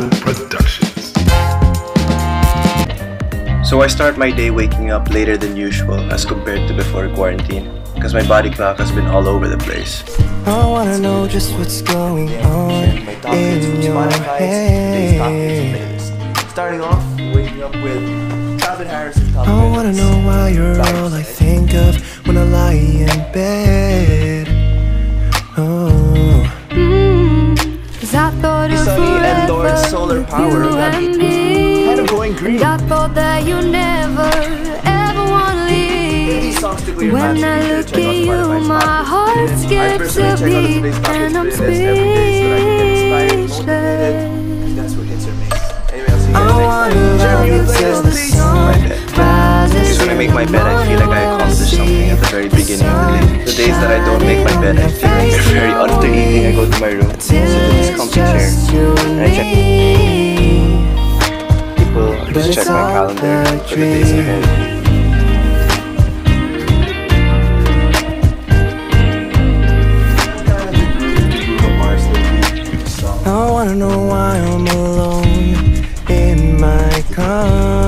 Flow Productions. So I start my day waking up later than usual as compared to before quarantine because my body clock has been all over the place. I wanna know just what's going on in your head. Starting off, waking up with Calvin Harris's top I wanna know why you're all I think Solar Power you and me kind of going green. I thought that you never ever wanna leave. These songs tickle your When I look should check out at you, my heart skips a check out the beat, and I'm playlist every day so that I can get inspired and motivated. speechless. That's what hits are made. Anyway, I'll see you I wanna love you till the sun rises. When I make my bed, I feel like I accomplished something at the very beginning of the day. The days that I don't make my bed, I feel like they're very after evening. I go to my room, just check my calendar for the days ahead. I wanna know why I'm alone in my car.